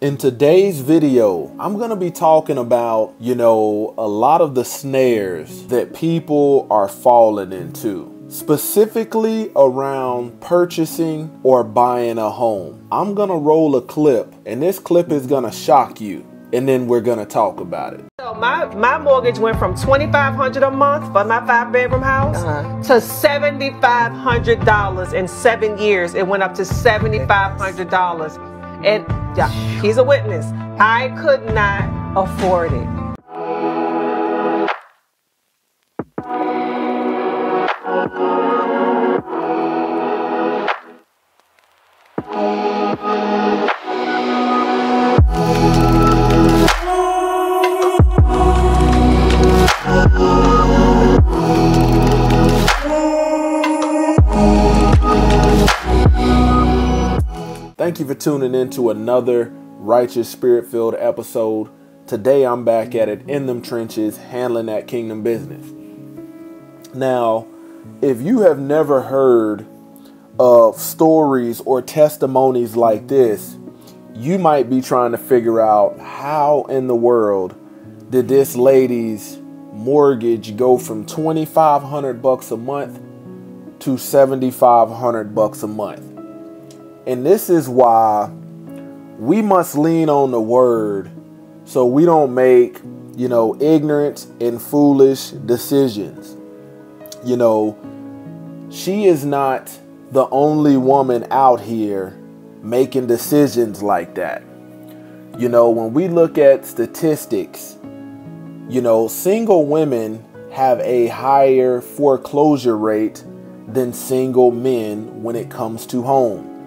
In today's video, I'm going to be talking about, you know, a lot of the snares that people are falling into, specifically around purchasing or buying a home. I'm going to roll a clip, and this clip is going to shock you, and then we're going to talk about it. So my, my mortgage went from 2,500 a month for my five bedroom house Uh-huh. to $7,500 in seven years. It went up to $7,500. And yeah, he's a witness. I could not afford it. Thank you for tuning in to another Righteous Spirit filled episode. Today I'm back at it in them trenches, handling that kingdom business. Now, if you have never heard of stories or testimonies like this, you might be trying to figure out how in the world did this lady's mortgage go from 2500 bucks a month to 7500 bucks a month. And this is why we must lean on the word so we don't make, you know, ignorant and foolish decisions. You know, she is not the only woman out here making decisions like that. You know, when we look at statistics, you know, single women have a higher foreclosure rate than single men when it comes to home.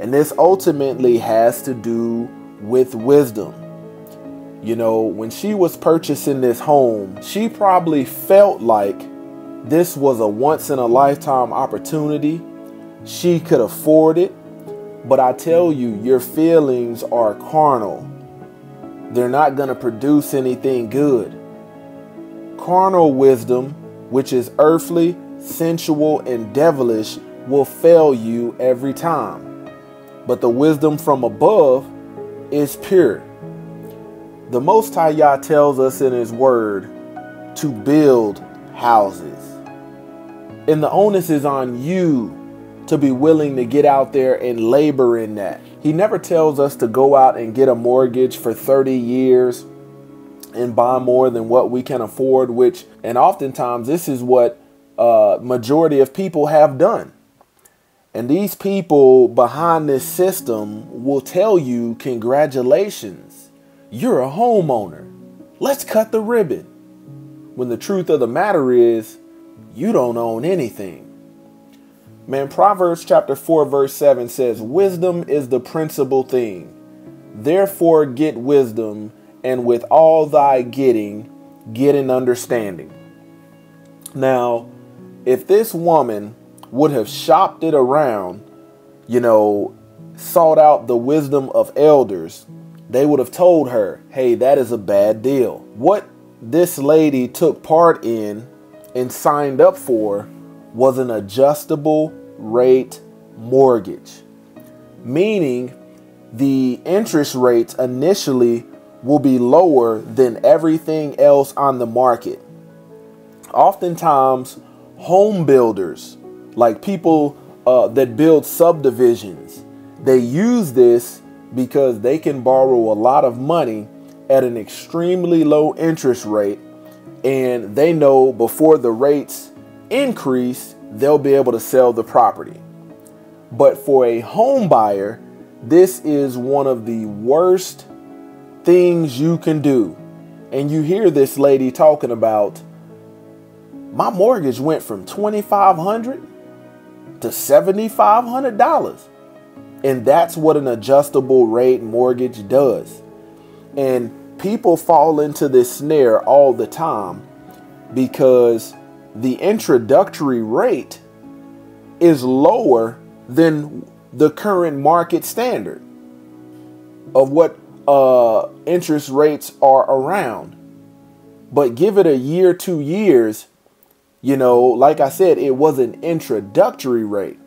And this ultimately has to do with wisdom. You know, when she was purchasing this home, she probably felt like this was a once in a lifetime opportunity. She could afford it. But I tell you, your feelings are carnal. They're not going to produce anything good. Carnal wisdom, which is earthly, sensual, and devilish, will fail you every time but the wisdom from above is pure. The Most High Yah tells us in His Word to build houses. And the onus is on you to be willing to get out there and labor in that. He never tells us to go out and get a mortgage for 30 years and buy more than what we can afford, which, and oftentimes, this is what uh, majority of people have done. And these people behind this system will tell you, congratulations, you're a homeowner. Let's cut the ribbon. When the truth of the matter is, you don't own anything. Man, Proverbs chapter 4, verse 7 says, Wisdom is the principal thing. Therefore, get wisdom, and with all thy getting, get an understanding. Now, if this woman would have shopped it around, you know, sought out the wisdom of elders, they would have told her, hey, that is a bad deal. What this lady took part in and signed up for was an adjustable rate mortgage, meaning the interest rates initially will be lower than everything else on the market. Oftentimes, home builders like people uh, that build subdivisions, they use this because they can borrow a lot of money at an extremely low interest rate. And they know before the rates increase, they'll be able to sell the property. But for a home buyer, this is one of the worst things you can do. And you hear this lady talking about my mortgage went from 2500 to $7,500. And that's what an adjustable rate mortgage does. And people fall into this snare all the time because the introductory rate is lower than the current market standard of what uh, interest rates are around. But give it a year, two years, you know, like I said, it was an introductory rate.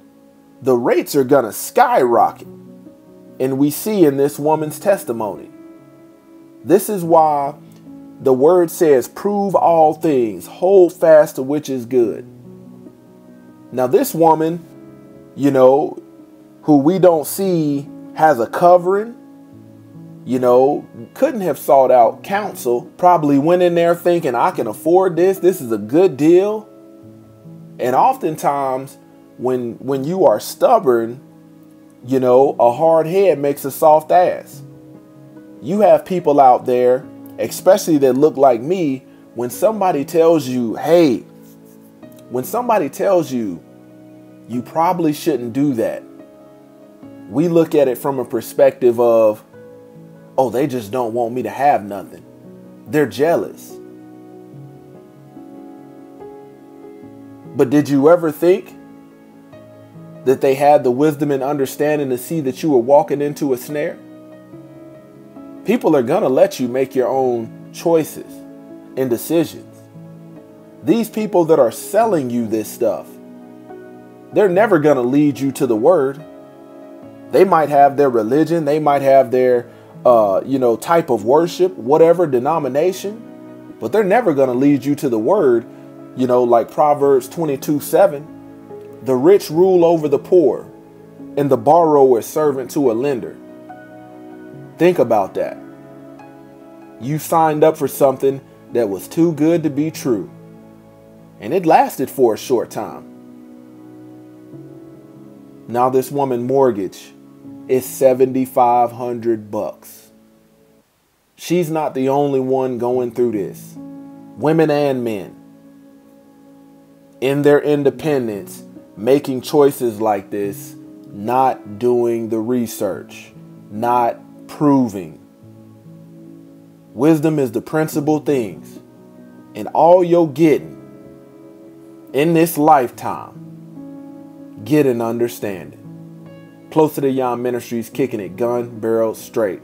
The rates are going to skyrocket. And we see in this woman's testimony. This is why the word says, prove all things, hold fast to which is good. Now, this woman, you know, who we don't see has a covering, you know, couldn't have sought out counsel, probably went in there thinking, I can afford this, this is a good deal. And oftentimes, when when you are stubborn, you know, a hard head makes a soft ass. You have people out there, especially that look like me, when somebody tells you, hey, when somebody tells you, you probably shouldn't do that, we look at it from a perspective of, oh, they just don't want me to have nothing. They're jealous. But did you ever think that they had the wisdom and understanding to see that you were walking into a snare? People are going to let you make your own choices and decisions. These people that are selling you this stuff, they're never going to lead you to the word. They might have their religion, they might have their uh, you know, type of worship, whatever denomination, but they're never going to lead you to the word, you know, like Proverbs 22 7. The rich rule over the poor, and the borrower is servant to a lender. Think about that. You signed up for something that was too good to be true, and it lasted for a short time. Now, this woman mortgage is 7500 bucks. She's not the only one going through this. Women and men in their independence making choices like this, not doing the research, not proving. Wisdom is the principal things. And all you're getting in this lifetime, get an understanding. Close to the YAH Ministries, kicking it gun barrel straight.